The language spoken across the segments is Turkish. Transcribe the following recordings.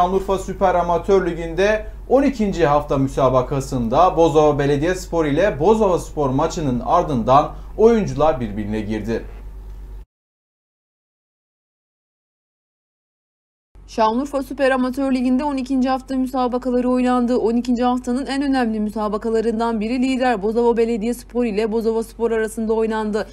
Şanlıurfa Süper Amatör Ligi'nde 12. hafta müsabakasında Bozova Belediyespor ile Bozova Spor maçının ardından oyuncular birbirine girdi. Şanlıurfa Süper Amatör Ligi'nde 12. hafta müsabakaları oynandı. 12. haftanın en önemli müsabakalarından biri lider Bozova Belediyespor ile Bozova Spor arasında oynandı.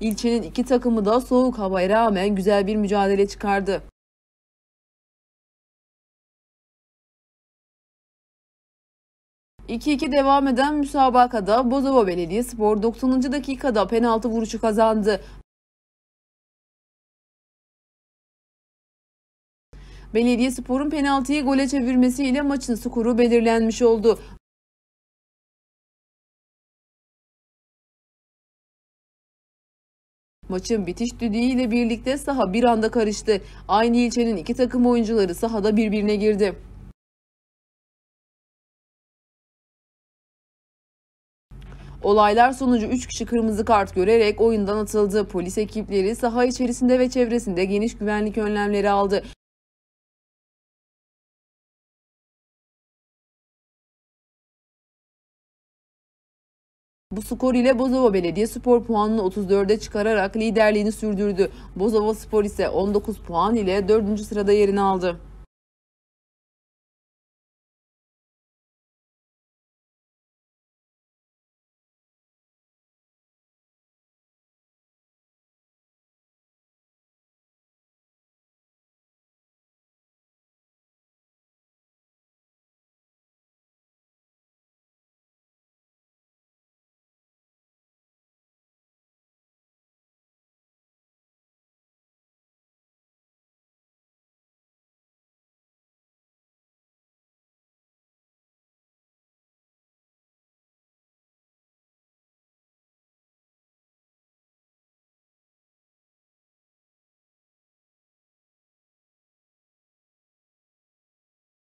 İlçenin iki takımı da soğuk havaya rağmen güzel bir mücadele çıkardı. ...2-2 devam eden müsabakada Bozova Belediyespor 90. dakikada penaltı vuruşu kazandı. Belediyespor'un penaltıyı gole çevirmesiyle maçın skoru belirlenmiş oldu. Maçın bitiş düdüğüyle birlikte saha bir anda karıştı. Aynı ilçenin iki takım oyuncuları sahada birbirine girdi. Olaylar sonucu 3 kişi kırmızı kart görerek oyundan atıldı. Polis ekipleri saha içerisinde ve çevresinde geniş güvenlik önlemleri aldı. Bu skor ile Bozova Belediyespor puanını 34'e çıkararak liderliğini sürdürdü. Bozova Spor ise 19 puan ile 4. sırada yerini aldı.